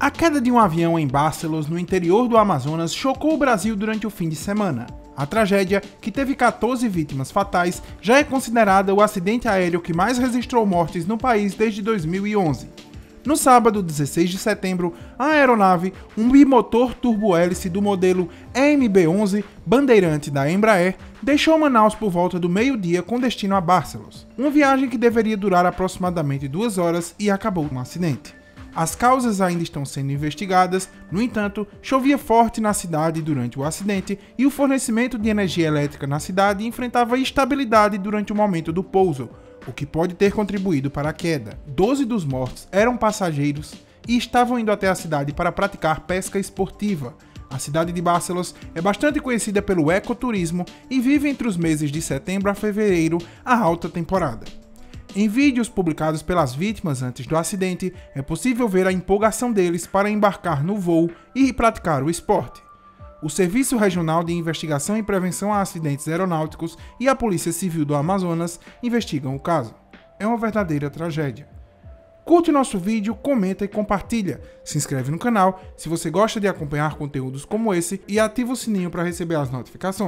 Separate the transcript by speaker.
Speaker 1: A queda de um avião em Barcelos, no interior do Amazonas, chocou o Brasil durante o fim de semana. A tragédia, que teve 14 vítimas fatais, já é considerada o acidente aéreo que mais registrou mortes no país desde 2011. No sábado, 16 de setembro, a aeronave, um bimotor turbo-hélice do modelo EMB-11, bandeirante da Embraer, deixou Manaus por volta do meio-dia com destino a Barcelos. Uma viagem que deveria durar aproximadamente duas horas e acabou com um acidente. As causas ainda estão sendo investigadas, no entanto, chovia forte na cidade durante o acidente e o fornecimento de energia elétrica na cidade enfrentava instabilidade durante o momento do pouso, o que pode ter contribuído para a queda. Doze dos mortos eram passageiros e estavam indo até a cidade para praticar pesca esportiva. A cidade de Barcelos é bastante conhecida pelo ecoturismo e vive entre os meses de setembro a fevereiro a alta temporada. Em vídeos publicados pelas vítimas antes do acidente, é possível ver a empolgação deles para embarcar no voo e praticar o esporte. O Serviço Regional de Investigação e Prevenção a Acidentes Aeronáuticos e a Polícia Civil do Amazonas investigam o caso. É uma verdadeira tragédia. Curte nosso vídeo, comenta e compartilha. Se inscreve no canal se você gosta de acompanhar conteúdos como esse e ativa o sininho para receber as notificações.